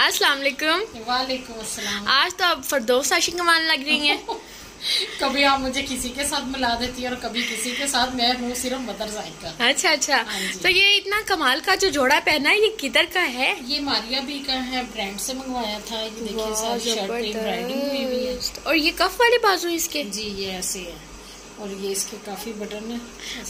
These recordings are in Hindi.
अस्सलाम वालेकुम। आज तो आप फरदौस आशिक कमाने लग रही हैं। कभी आप मुझे किसी के साथ मिला देती है और कभी किसी के साथ मैं हूँ सिर्फ़ मदर जायका। अच्छा अच्छा। हाँ तो ये इतना कमाल का जो जोड़ा पहना है ये किधर का है? ये मारिया भी का है ब्रांड से मंगवाया था। ये देखिए शर्ट हुई है। और ये कफ वाले बाजू इसके? जी ये ऐसे है। और ये इसके काफ़ी बटन है।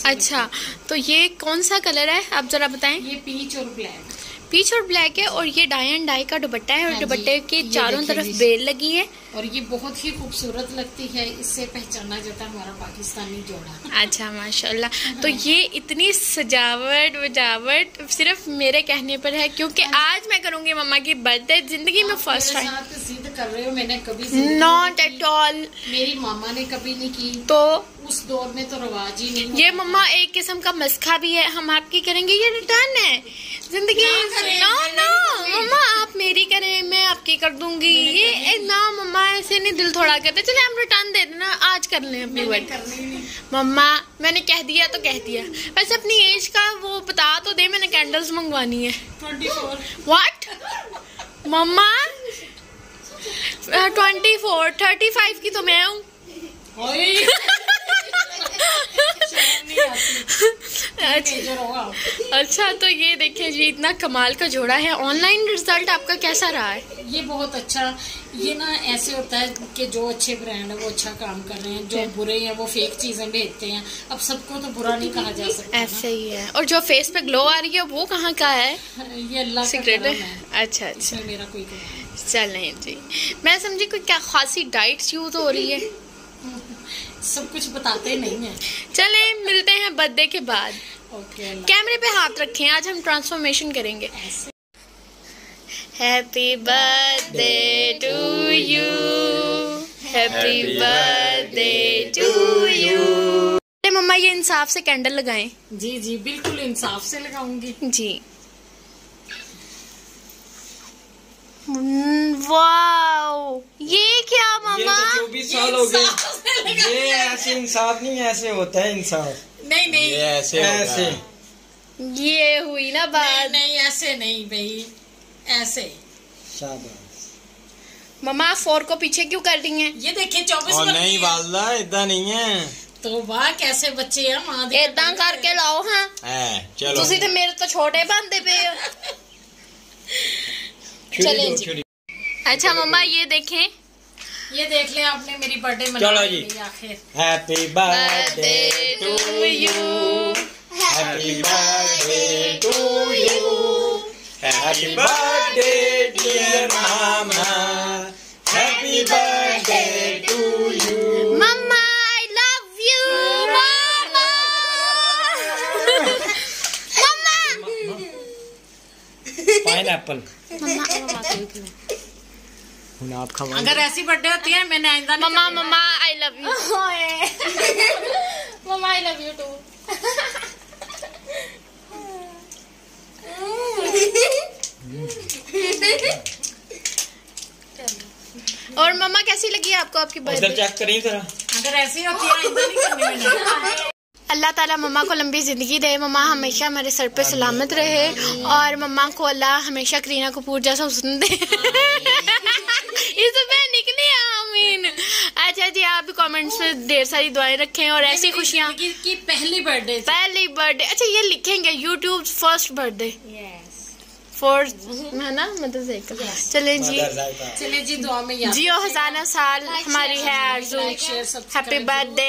अच्छा तो ये कौन सा कलर है? आप जरा बताएँ। ये पीच और ब्लैक। पीच और ब्लैक है और ये एंड डाई का दुपट्टा है और हाँ दुपट्टे के चारों तरफ़ बेल लगी है। और ये बहुत ही खूबसूरत लगती है इससे पहचाना जाता है हमारा पाकिस्तानी जोड़ा। अच्छा माशाल्लाह। तो ये इतनी सजावट वजावट सिर्फ़ मेरे कहने पर है क्योंकि आज मैं करूँगी मम्मा की बर्थडे ज़िंदगी में फ़र्स्ट टाइम जिद कर रहे हो मैंने कभी नॉट एट ऑल मेरी मामा ने कभी नहीं की। तो उस दौर में तो रवाज ही नहीं ये मम्मा एक किस्म का मस्खा भी है हम आपकी करेंगे ये रिटर्न है। ज़िंदगी ना नो मम्मा आप मेरी करें मैं आपकी कर दूँगी। ये ना मम्मा ऐसे नहीं दिल थोड़ा करते। चले हम रिटर्न दे देना आज कर लें अपनी नहीं मम्मा मैंने कह दिया तो कह दिया। वैसे अपनी एज का वो बता तो दे मैंने कैंडल्स मंगवानी है। What mamma? Twenty four thirty five की तो मैं हूँ। अच्छा तो ये देखिए जी इतना कमाल का जोड़ा है। ऑनलाइन रिज़ल्ट आपका कैसा रहा है? ये बहुत अच्छा ये ना ऐसे होता है कि जो अच्छे ब्रांड है वो अच्छा काम कर रहे हैं जो बुरे हैं वो फेक चीज़ें भेजते हैं। अब सबको तो बुरा नहीं कहा जा सकता ऐसे ही है। और जो फेस पे ग्लो आ रही है वो कहाँ का है? ये अल्लाह का सीक्रेट है। अच्छा अच्छा। मेरा कोई कमाल नहीं। चलें जी। मैं समझी कोई क्या खासी डाइट्स यूज़ हो रही है? सब कुछ बताते नहीं है। चले मिलते हैं बर्थडे के बाद। कैमरे पे हाथ रखें आज हम ट्रांसफॉर्मेशन करेंगे। Happy birthday to you happy birthday to you mamma ये इंसाफ से कैंडल लगाएँ। जी जी बिल्कुल इंसाफ से लगाऊँगी। जी। वाओ ये क्या ये तो चौबीस साल हो गए। ये ऐसे इंसाफ नहीं ऐसे होता है इंसाफ। नहीं नहीं ये ऐसे ऐसे होगा ये हुई ना नहीं बात नहीं ऐसे नहीं भाई ऐसे शाबाश मम्मा आप फोर को पीछे क्यों कर रही हैं ये देखिए चौबीस और नहीं वालदा इतना नहीं है तो वाह कैसे बच्चे हैं माँ दे ਏਦਾਂ ਕਰਕੇ ਲਾਓ ਹਾਂ है चलो ਤੁਸੀਂ ਤੇ ਮੇਰੇ ਤੋਂ ਛੋਟੇ ਬਣਦੇ ਪਏ ਹੋ छुरी चलें दो जी। छुरी अच्छा मम्मा ये देखें ये देख ले आपने मेरी बर्थडे मना चलो जी। ली happy birthday to you happy birthday to you happy birthday dear mama happy birthday to you mamma I love you mamma mamma pineapple हूँ आप खवाएँगे अगर ऐसी बर्थडे होती है मैंने आइंदा नहीं mamma mamma I love you mamma I love you too और मम्मा कैसी लगी आपको आपकी बर्थडे अगर ऐसी होती है आइंदा नहीं करनी अल्लाह ताला मम्मा को लंबी ज़िंदगी दे। मम्मा हमेशा हमारे सर पे सलामत रहे और मम्मा को अल्लाह हमेशा करीना कपूर जैसा हुसन दे। इसमें निकली आमीन अच्छा जी आप भी कमेंट्स में ढेर सारी दुआएँ रखे और ऐसी खुशियाँ। की पहली बर्थडे पहली बर्थडे अच्छा ये लिखेंगे यूट्यूब फ़र्स्ट बर्थडे फोर्थ है ना? मतलब चले जी। चले जी दुआ में जियो हजाना साल हमारी है आरज़ू हैप्पी बर्थडे